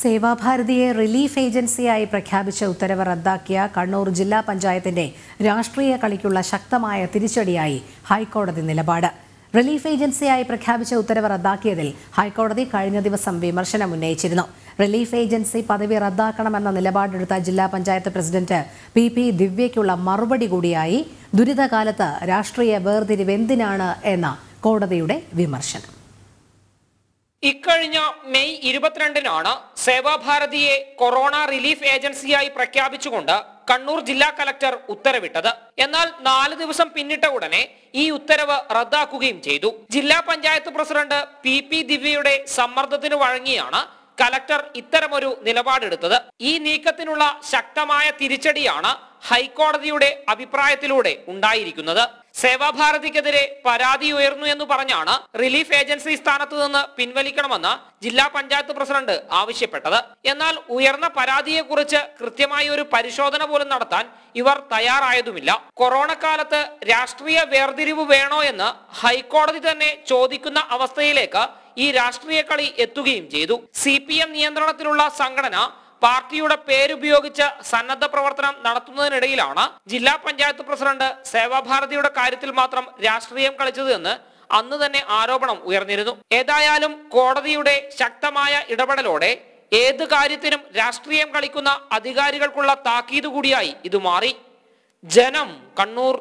സേവാഭാരതിയെ relief ഏജൻസിയായി പ്രഖ്യാപിച്ച ഉത്തരവ് റദ്ദാക്കിയ കണ്ണൂർ ജില്ലാ പഞ്ചായത്തിന്റെ രാഷ്ട്രീയ കളിക്കുള്ള ശക്തമായ തിരിച്ചടിയായി ഹൈക്കോടതി നിലപാട്. റിലീഫ് ഏജൻസിയായി പ്രഖ്യാപിച്ച ഉത്തരവ് റദ്ദാക്കിയതിൽ ഹൈക്കോടതി കഴിഞ്ഞ ദിവസം വിമർശനം ഉന്നയിച്ചിരുന്നു. റിലീഫ് ഏജൻസി പദവി റദ്ദാക്കണമെന്ന നിലപാടെടുത്ത ജില്ലാ പഞ്ചായത്ത് പ്രസിഡന്റ് പി പി ദിവ്യയ്ക്കുള്ള മറുപടി കൂടിയായി ദുരിതകാലത്ത് രാഷ്ട്രീയ വേർതിരിവ് എന്തിനാണ് എന്ന കോടതിയുടെ വിമർശനം. ഇക്കഴിഞ്ഞ മെയ് ഇരുപത്തിരണ്ടിനാണ് സേവാഭാരതിയെ കൊറോണ റിലീഫ് ഏജൻസിയായി പ്രഖ്യാപിച്ചുകൊണ്ട് കണ്ണൂർ ജില്ലാ കലക്ടർ ഉത്തരവിട്ടത്. എന്നാൽ നാല് ദിവസം പിന്നിട്ട ഉടനെ ഈ ഉത്തരവ് റദ്ദാക്കുകയും ചെയ്തു. ജില്ലാ പഞ്ചായത്ത് പ്രസിഡന്റ് പി പി ദിവ്യയുടെ സമ്മർദ്ദത്തിന് വഴങ്ങിയാണ് കലക്ടർ ഇത്തരമൊരു നിലപാടെടുത്തത്. ഈ നീക്കത്തിനുള്ള ശക്തമായ തിരിച്ചടിയാണ് ഹൈക്കോടതിയുടെ അഭിപ്രായത്തിലൂടെ ഉണ്ടായിരിക്കുന്നത്. സേവാഭാരതിക്കെതിരെ പരാതി ഉയർന്നു എന്ന് പറഞ്ഞാണ് റിലീഫ് ഏജൻസി സ്ഥാനത്ത് നിന്ന് പിൻവലിക്കണമെന്ന് ജില്ലാ പഞ്ചായത്ത് പ്രസിഡന്റ് ആവശ്യപ്പെട്ടത്. എന്നാൽ ഉയർന്ന പരാതിയെക്കുറിച്ച് കൃത്യമായ ഒരു പരിശോധന പോലും നടത്താൻ ഇവർ തയ്യാറായതുമില്ല. കൊറോണ കാലത്ത് രാഷ്ട്രീയ വേർതിരിവ് വേണോ എന്ന് ഹൈക്കോടതി തന്നെ ചോദിക്കുന്ന അവസ്ഥയിലേക്ക് ഈ രാഷ്ട്രീയ കളി എത്തുകയും ചെയ്തു. സി നിയന്ത്രണത്തിലുള്ള സംഘടന പാർട്ടിയുടെ പേരുപയോഗിച്ച് സന്നദ്ധ പ്രവർത്തനം നടത്തുന്നതിനിടയിലാണ് ജില്ലാ പഞ്ചായത്ത് പ്രസിഡന്റ് സേവാഭാരതിയുടെ കാര്യത്തിൽ മാത്രം രാഷ്ട്രീയം കളിച്ചത് എന്ന് അന്ന് തന്നെ ആരോപണം ഉയർന്നിരുന്നു. ഏതായാലും കോടതിയുടെ ശക്തമായ ഇടപെടലോടെ ഏത് കാര്യത്തിനും രാഷ്ട്രീയം കളിക്കുന്ന അധികാരികൾക്കുള്ള താക്കീത് കൂടിയായി ഇത് മാറി. ജനം കണ്ണൂർ